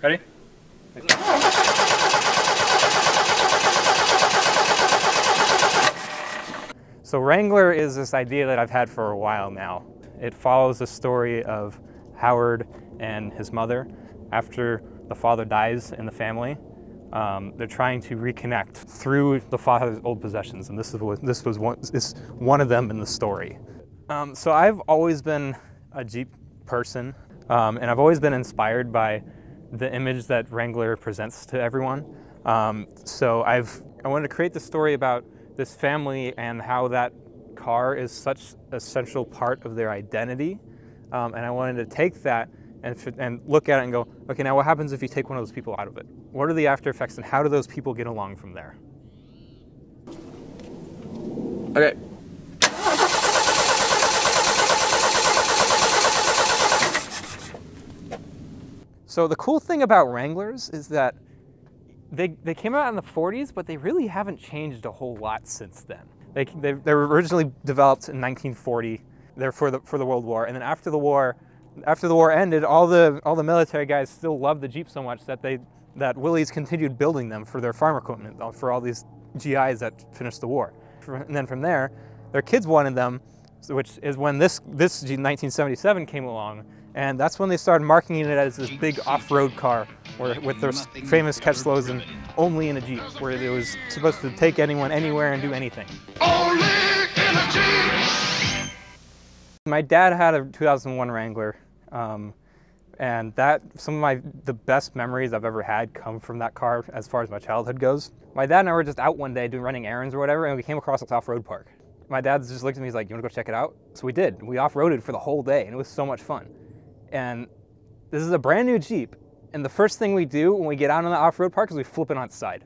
Ready? So Wrangler is this idea that I've had for a while now. It follows the story of Howard and his mother after the father dies in the family. Um, they're trying to reconnect through the father's old possessions, and this is what, this was one, is one of them in the story. Um, so I've always been a Jeep person, um, and I've always been inspired by the image that Wrangler presents to everyone. Um, so I've I wanted to create the story about this family and how that car is such a central part of their identity. Um, and I wanted to take that and, and look at it and go, okay, now what happens if you take one of those people out of it? What are the after effects and how do those people get along from there? Okay. So the cool thing about Wranglers is that they, they came out in the 40s, but they really haven't changed a whole lot since then. They, they, they were originally developed in 1940. They're for the, for the World War. And then after the war, after the war ended, all the, all the military guys still loved the Jeep so much that, they, that Willys continued building them for their farm equipment, uh, for all these GIs that finished the war. And then from there, their kids wanted them, which is when this, this 1977 came along. And that's when they started marketing it as this big off-road car where, with their famous catch slogan, only in a Jeep, where it was supposed to take anyone anywhere and do anything. Only in a Jeep! My dad had a 2001 Wrangler, um, and that some of my the best memories I've ever had come from that car as far as my childhood goes. My dad and I were just out one day doing running errands or whatever, and we came across this off-road park. My dad just looked at me, he's like, you wanna go check it out? So we did. We off-roaded for the whole day, and it was so much fun. And this is a brand new Jeep, and the first thing we do when we get out on the off-road park is we flip it on its side.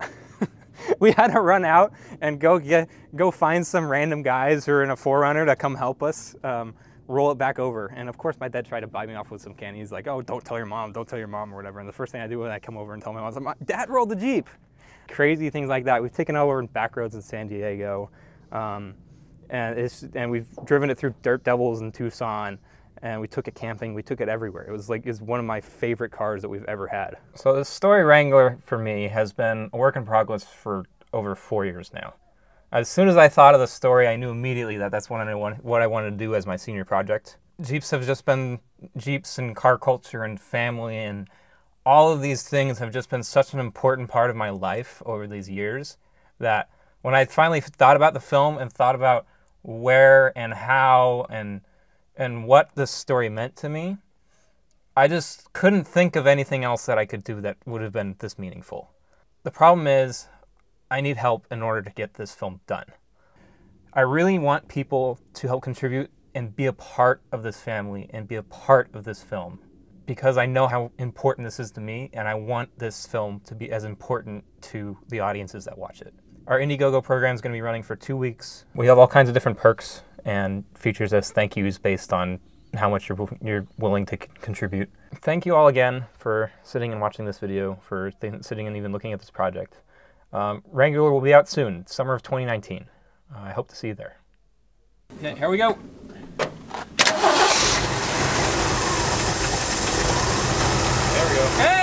we had to run out and go get go find some random guys who are in a 4Runner to come help us um, roll it back over. And of course, my dad tried to buy me off with some candy. He's like, "Oh, don't tell your mom, don't tell your mom, or whatever." And the first thing I do when I come over and tell my mom, like, "Dad rolled the Jeep." Crazy things like that. We've taken over back roads in San Diego, um, and it's and we've driven it through dirt devils in Tucson and we took it camping. We took it everywhere. It was like it's one of my favorite cars that we've ever had. So the story Wrangler for me has been a work in progress for over four years now. As soon as I thought of the story, I knew immediately that that's what I want, what I wanted to do as my senior project. Jeeps have just been Jeeps and car culture and family and all of these things have just been such an important part of my life over these years that when I finally thought about the film and thought about where and how and and what this story meant to me, I just couldn't think of anything else that I could do that would have been this meaningful. The problem is, I need help in order to get this film done. I really want people to help contribute and be a part of this family and be a part of this film because I know how important this is to me and I want this film to be as important to the audiences that watch it. Our Indiegogo program is going to be running for two weeks. We have all kinds of different perks and features as thank yous based on how much you're, you're willing to contribute. Thank you all again for sitting and watching this video, for sitting and even looking at this project. Um, Wrangler will be out soon, summer of 2019. Uh, I hope to see you there. Okay, here we go. There we go. Hey!